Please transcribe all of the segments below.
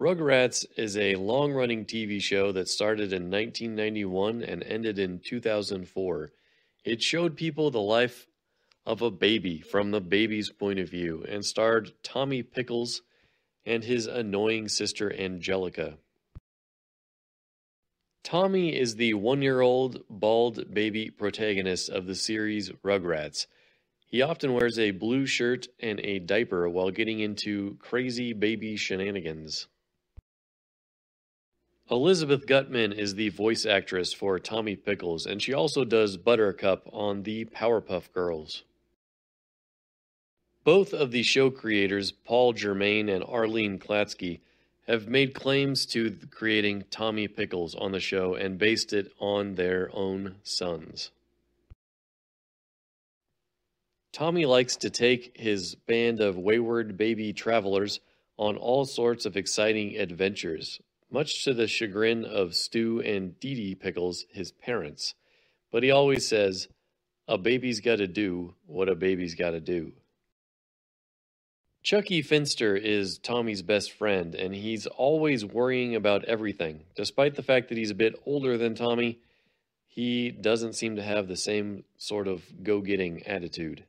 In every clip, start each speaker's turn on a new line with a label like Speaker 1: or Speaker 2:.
Speaker 1: Rugrats is a long running TV show that started in 1991 and ended in 2004. It showed people the life of a baby from the baby's point of view and starred Tommy Pickles and his annoying sister Angelica. Tommy is the one year old bald baby protagonist of the series Rugrats. He often wears a blue shirt and a diaper while getting into crazy baby shenanigans. Elizabeth Guttman is the voice actress for Tommy Pickles, and she also does Buttercup on the Powerpuff Girls. Both of the show creators, Paul Germain and Arlene Klasky, have made claims to creating Tommy Pickles on the show and based it on their own sons. Tommy likes to take his band of wayward baby travelers on all sorts of exciting adventures, much to the chagrin of Stu and Didi Pickles, his parents. But he always says, A baby's gotta do what a baby's gotta do. Chuckie Finster is Tommy's best friend, and he's always worrying about everything. Despite the fact that he's a bit older than Tommy, he doesn't seem to have the same sort of go getting attitude.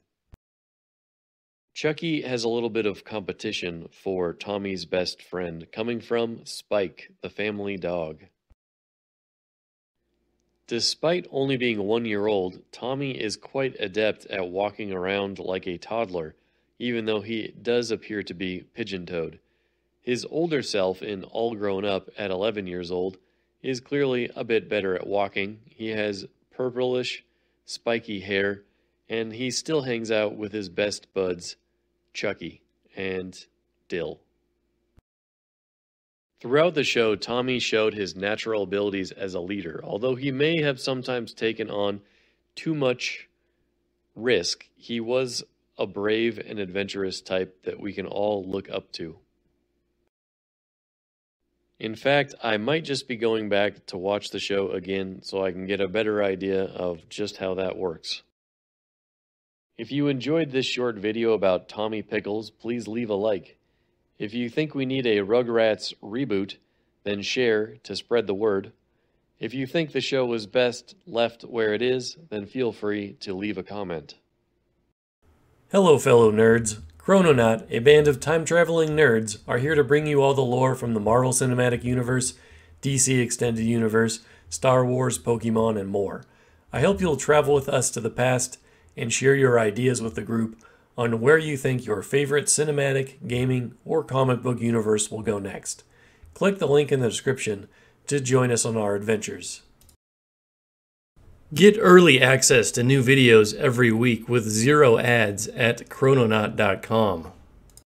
Speaker 1: Chuckie has a little bit of competition for Tommy's best friend, coming from Spike, the family dog. Despite only being one year old, Tommy is quite adept at walking around like a toddler, even though he does appear to be pigeon toed. His older self, in All Grown Up at 11 years old, is clearly a bit better at walking. He has purplish, spiky hair, and he still hangs out with his best buds, Chuckie, and Dil. Throughout the show, Tommy showed his natural abilities as a leader, although he may have sometimes taken on too much risk. He was a brave and adventurous type that we can all look up to. In fact, I might just be going back to watch the show again so I can get a better idea of just how that works. If you enjoyed this short video about Tommy Pickles, please leave a like. If you think we need a Rugrats reboot, then share to spread the word. If you think the show was best left where it is, then feel free to leave a comment. Hello, fellow nerds. Krononaut, a band of time traveling nerds, are here to bring you all the lore from the Marvel Cinematic Universe, DC Extended Universe, Star Wars, Pokemon, and more. I hope you'll travel with us to the past and share your ideas with the group on where you think your favorite cinematic, gaming, or comic book universe will go next. Click the link in the description to join us on our adventures. Get early access to new videos every week with zero ads at krononaut.com.